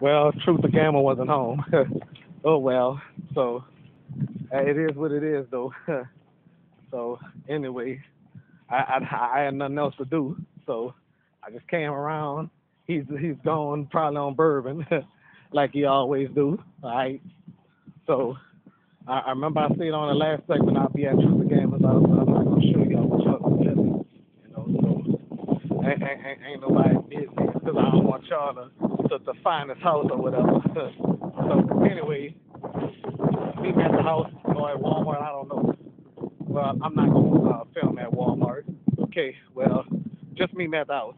Well, Truth the Gamer wasn't home. oh well. So uh, it is what it is, though. so anyway, I, I I had nothing else to do, so I just came around. He's he's gone probably on bourbon, like he always do. All right. So I, I remember I said on the last segment I'll be at Truth the Gamers. I, I'm not gonna show y'all what's up with this, you know. So ain't, ain't, ain't ain't nobody business because I don't want y'all to to, to find this house or whatever. so anyway, meet me at the house or at Walmart. I don't know. Well, I'm not gonna uh, film at Walmart. Okay. Well, just meet me at the house.